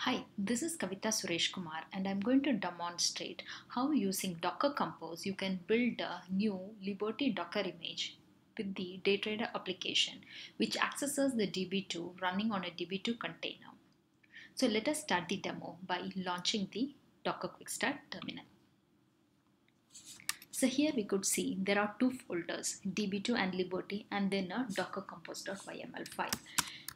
Hi, this is Kavitha Suresh Kumar and I'm going to demonstrate how using Docker Compose you can build a new Liberty Docker image with the DayTrader application which accesses the DB2 running on a DB2 container. So let us start the demo by launching the Docker Quick Start terminal. So here we could see there are two folders db2 and liberty and then a docker compose.yml file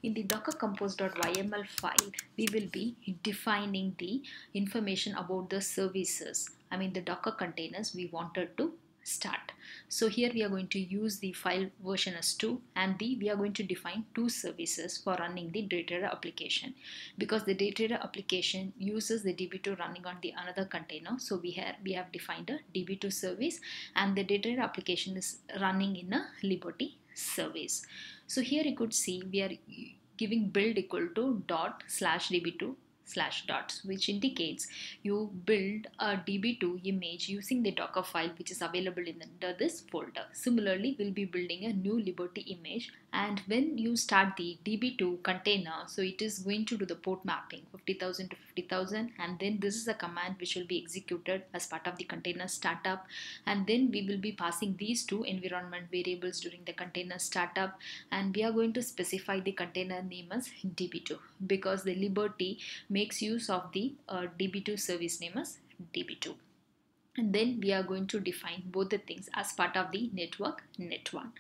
in the docker compose.yml file we will be defining the information about the services i mean the docker containers we wanted to start. So here we are going to use the file version as 2 and the we are going to define two services for running the DayTrader application. Because the DayTrader application uses the db2 running on the another container so we have we have defined a db2 service and the DayTrader application is running in a liberty service. So here you could see we are giving build equal to dot slash db2 slash dots which indicates you build a db2 image using the docker file which is available in under this folder. Similarly we'll be building a new liberty image and when you start the db2 container so it is going to do the port mapping 50000 to 50000 and then this is a command which will be executed as part of the container startup. And then we will be passing these two environment variables during the container startup. And we are going to specify the container name as db2 because the liberty makes use of the uh, db2 service name as db2 and then we are going to define both the things as part of the network net1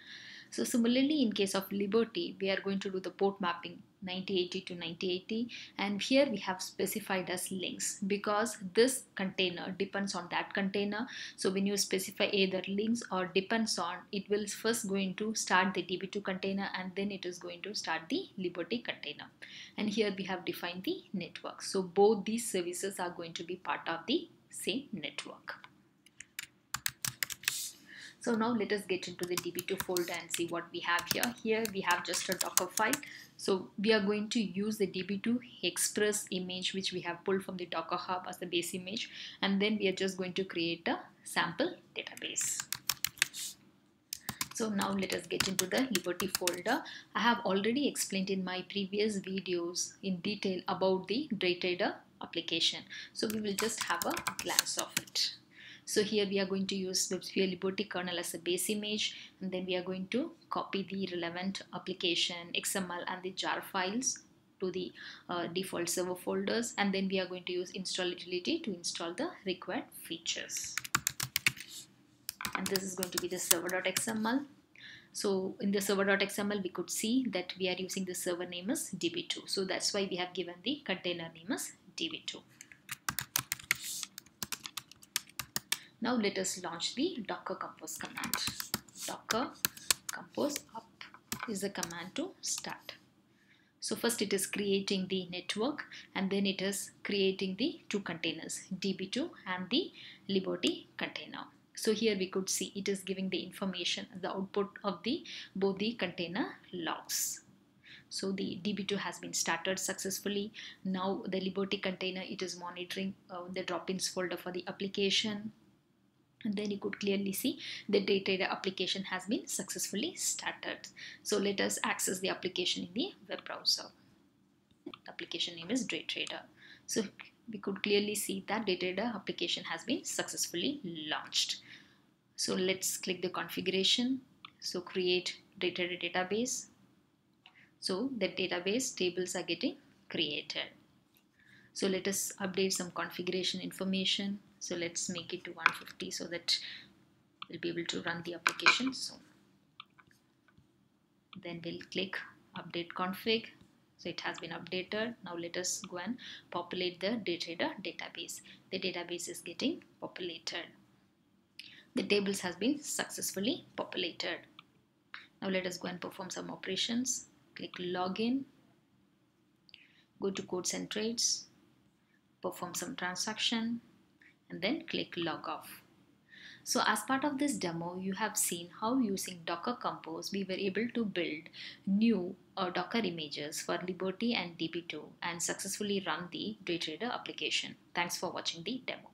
so similarly in case of Liberty, we are going to do the port mapping 9080 to 9080 and here we have specified as links because this container depends on that container. So when you specify either links or depends on it will first going to start the db2 container and then it is going to start the liberty container. And here we have defined the network. So both these services are going to be part of the same network so now let us get into the db2 folder and see what we have here. Here we have just a docker file. So we are going to use the db2 express image which we have pulled from the docker hub as the base image and then we are just going to create a sample database. So now let us get into the Liberty folder. I have already explained in my previous videos in detail about the DayTrader application. So we will just have a glance of it. So here we are going to use WebSphere Liberty kernel as a base image and then we are going to copy the relevant application XML and the jar files to the uh, default server folders and then we are going to use install utility to install the required features. And this is going to be the server.xml. So in the server.xml we could see that we are using the server name as db2. So that's why we have given the container name as db2. Now let us launch the docker compose command. Docker compose up is the command to start. So first it is creating the network and then it is creating the two containers db2 and the liberty container. So here we could see it is giving the information the output of the both the container logs. So the DB2 has been started successfully. Now the Liberty container, it is monitoring uh, the drop-ins folder for the application and then you could clearly see the data application has been successfully started. So let us access the application in the web browser. The application name is DayTrader. So we could clearly see that DayTrader application has been successfully launched. So let's click the configuration. So create DayTrader database. So the database tables are getting created. So let us update some configuration information so let's make it to 150 so that we'll be able to run the application. So then we'll click update config. So it has been updated. Now let us go and populate the data database. The database is getting populated. The tables has been successfully populated. Now let us go and perform some operations. Click login. Go to codes and trades. Perform some transaction and then click log off. So as part of this demo, you have seen how using Docker Compose, we were able to build new uh, Docker images for Liberty and DB2 and successfully run the DayTrader application. Thanks for watching the demo.